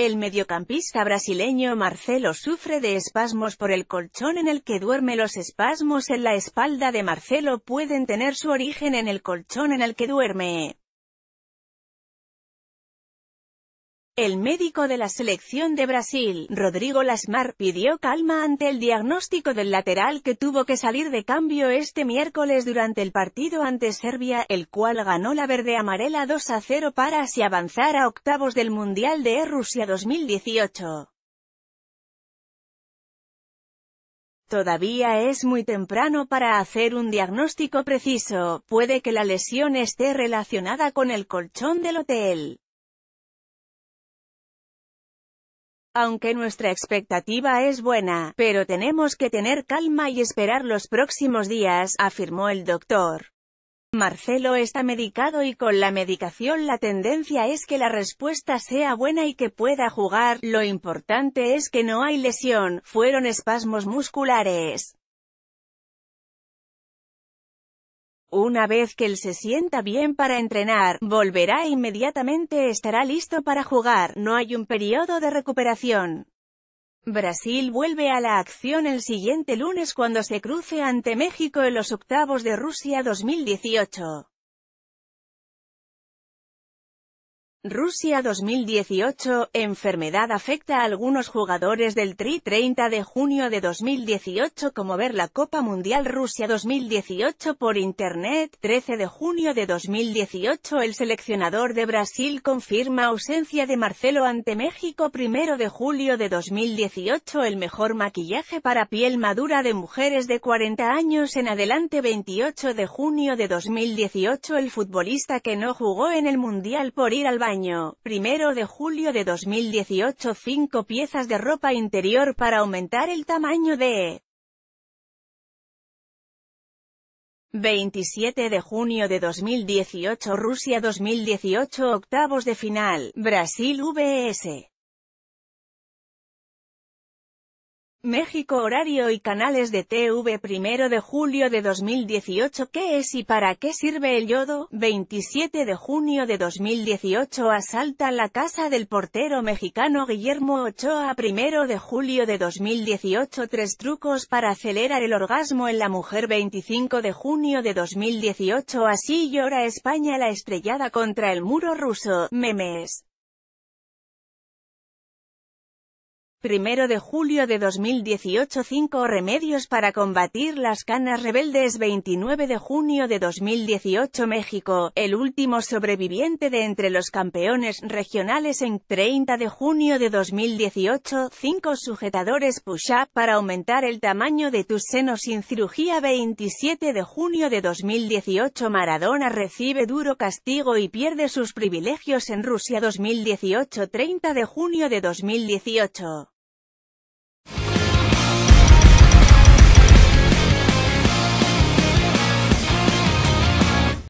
El mediocampista brasileño Marcelo sufre de espasmos por el colchón en el que duerme. Los espasmos en la espalda de Marcelo pueden tener su origen en el colchón en el que duerme. El médico de la selección de Brasil, Rodrigo Lasmar, pidió calma ante el diagnóstico del lateral que tuvo que salir de cambio este miércoles durante el partido ante Serbia, el cual ganó la verde-amarela 2 a 0 para así avanzar a octavos del Mundial de Rusia 2018. Todavía es muy temprano para hacer un diagnóstico preciso, puede que la lesión esté relacionada con el colchón del hotel. Aunque nuestra expectativa es buena, pero tenemos que tener calma y esperar los próximos días, afirmó el doctor. Marcelo está medicado y con la medicación la tendencia es que la respuesta sea buena y que pueda jugar, lo importante es que no hay lesión, fueron espasmos musculares. Una vez que él se sienta bien para entrenar, volverá e inmediatamente estará listo para jugar, no hay un periodo de recuperación. Brasil vuelve a la acción el siguiente lunes cuando se cruce ante México en los octavos de Rusia 2018. Rusia 2018, enfermedad afecta a algunos jugadores del Tri 30 de junio de 2018 como ver la Copa Mundial Rusia 2018 por Internet, 13 de junio de 2018 el seleccionador de Brasil confirma ausencia de Marcelo ante México. 1 de julio de 2018 el mejor maquillaje para piel madura de mujeres de 40 años. En adelante 28 de junio de 2018 el futbolista que no jugó en el Mundial por ir al año, primero de julio de 2018 5 piezas de ropa interior para aumentar el tamaño de 27 de junio de 2018 Rusia 2018 Octavos de final, Brasil vs. México Horario y canales de TV Primero de julio de 2018 ¿Qué es y para qué sirve el yodo? 27 de junio de 2018 Asalta la casa del portero mexicano Guillermo Ochoa Primero de julio de 2018 Tres trucos para acelerar el orgasmo en la mujer 25 de junio de 2018 Así llora España la estrellada contra el muro ruso, memes Primero de julio de 2018 Cinco remedios para combatir las canas rebeldes. 29 de junio de 2018 México, el último sobreviviente de entre los campeones regionales. En 30 de junio de 2018 Cinco sujetadores push-up para aumentar el tamaño de tus senos. Sin cirugía 27 de junio de 2018 Maradona recibe duro castigo y pierde sus privilegios en Rusia. 2018 30 de junio de 2018